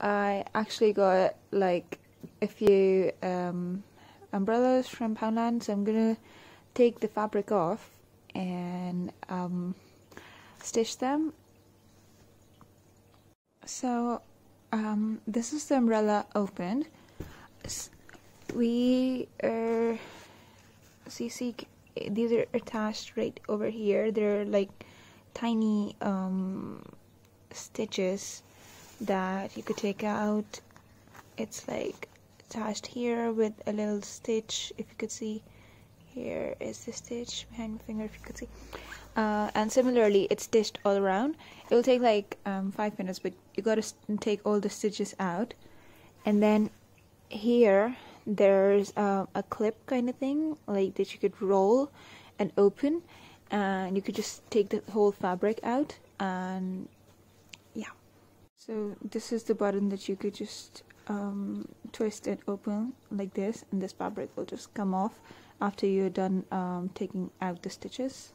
I actually got like a few um, umbrellas from Poundland, so I'm gonna take the fabric off and um, stitch them. So um, this is the umbrella opened. We are see these are attached right over here. They're like tiny um, stitches that you could take out. It's like attached here with a little stitch if you could see. Here is the stitch behind my finger if you could see. Uh, and similarly it's stitched all around. It will take like um, five minutes but you got to take all the stitches out. And then here there's uh, a clip kind of thing like that you could roll and open. And you could just take the whole fabric out and so this is the button that you could just um, twist it open like this and this fabric will just come off after you're done um, taking out the stitches.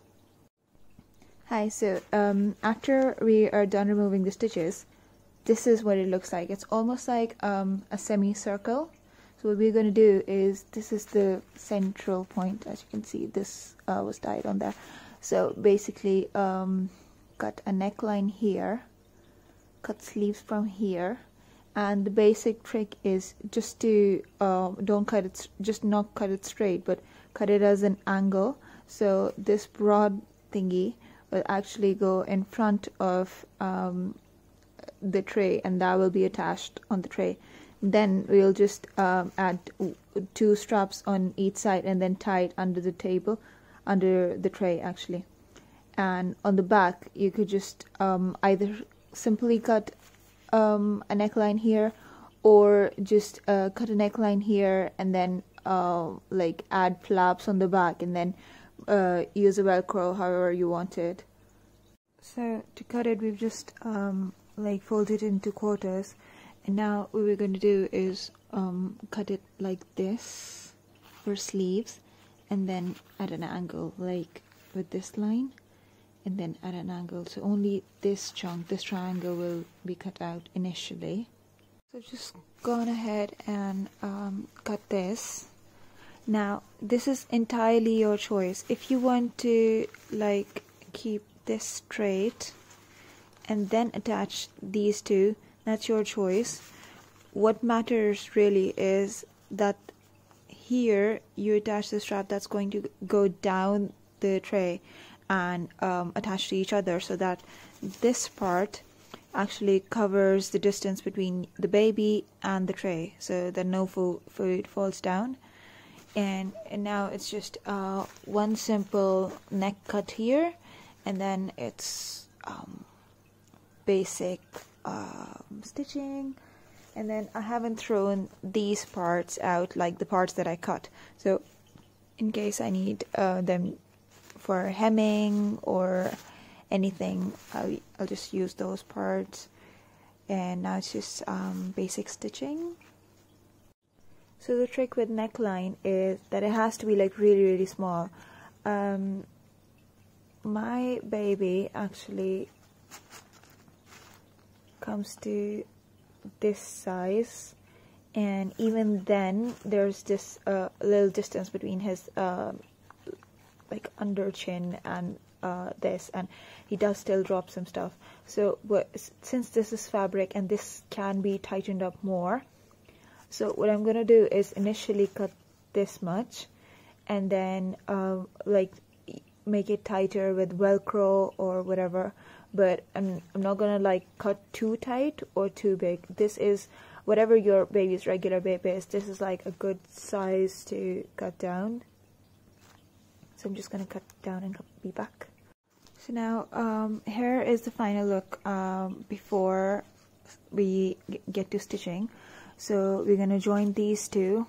Hi, so um, after we are done removing the stitches, this is what it looks like. It's almost like um, a semicircle. So what we're going to do is, this is the central point, as you can see, this uh, was tied on there. So basically, um, cut a neckline here, cut sleeves from here, and the basic trick is just to uh, don't cut it just not cut it straight but cut it as an angle. So this broad thingy will actually go in front of um, the tray and that will be attached on the tray. Then we'll just um, add two straps on each side and then tie it under the table under the tray actually. And on the back you could just um, either simply cut um, a neckline here or just uh, cut a neckline here and then uh, like add flaps on the back and then uh, use a velcro however you want it. So to cut it we've just um, like folded it into quarters and now what we're going to do is um, cut it like this for sleeves and then at an angle like with this line and then at an angle. So only this chunk this triangle will be cut out initially. So just gone ahead and um, cut this. Now this is entirely your choice. If you want to like keep this straight and then attach these two that's your choice. What matters really is that here you attach the strap that's going to go down the tray and um, attached to each other so that this part actually covers the distance between the baby and the tray so that no food falls down. And, and now it's just uh, one simple neck cut here and then it's um, basic um, stitching. And then I haven't thrown these parts out like the parts that I cut. So in case I need uh, them for hemming or anything I'll, I'll just use those parts. And now it's just um, basic stitching. So the trick with neckline is that it has to be like really really small. Um, my baby actually comes to this size and even then there's just a little distance between his uh, like under chin and uh, this and he does still drop some stuff. So since this is fabric and this can be tightened up more so what I'm gonna do is initially cut this much and then um, like make it tighter with velcro or whatever. But I'm, I'm not gonna like cut too tight or too big. This is whatever your baby's regular baby is. This is like a good size to cut down so I'm just gonna cut down and be back. So now um, here is the final look um, before we get to stitching. So we're gonna join these two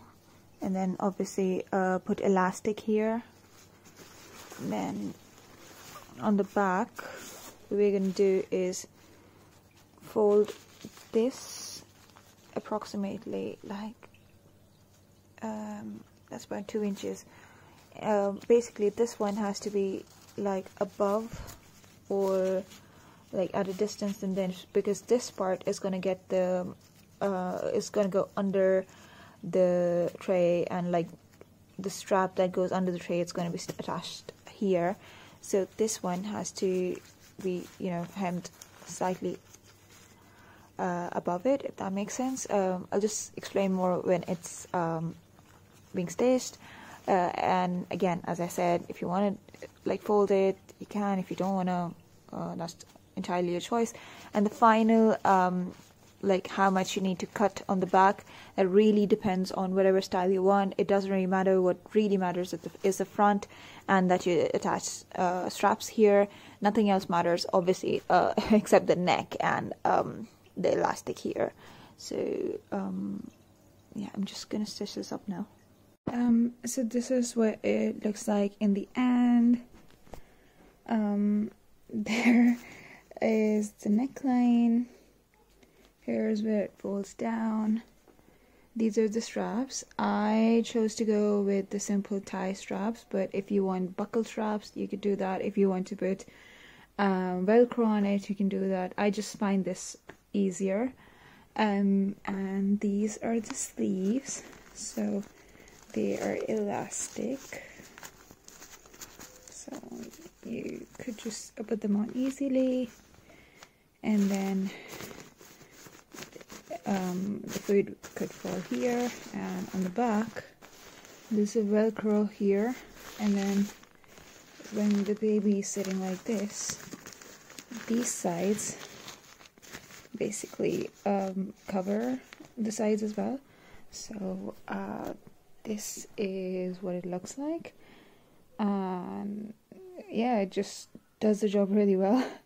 and then obviously uh, put elastic here. And then on the back what we're gonna do is fold this approximately like um, that's about two inches um, basically this one has to be like above or like at a distance and then because this part is going to get the uh, is gonna go under the tray and like the strap that goes under the tray it's going to be attached here. So this one has to be you know hemmed slightly uh, above it if that makes sense. Um, I'll just explain more when it's um, being stitched uh, and again as I said if you want to like fold it you can. If you don't want to uh, that's entirely your choice. And the final um, like how much you need to cut on the back it really depends on whatever style you want. It doesn't really matter. What really matters is the front and that you attach uh, straps here. Nothing else matters obviously uh, except the neck and um, the elastic here. So um, yeah I'm just gonna stitch this up now um, so this is what it looks like in the end. Um, there is the neckline. Here's where it folds down. These are the straps. I chose to go with the simple tie straps but if you want buckle straps you could do that. If you want to put um, velcro on it you can do that. I just find this easier. Um, and these are the sleeves. So they are elastic. So you could just put them on easily. And then um, the food could fall here and on the back. There's a velcro here. And then when the baby is sitting like this these sides basically um, cover the sides as well. So uh, this is what it looks like. And yeah it just does the job really well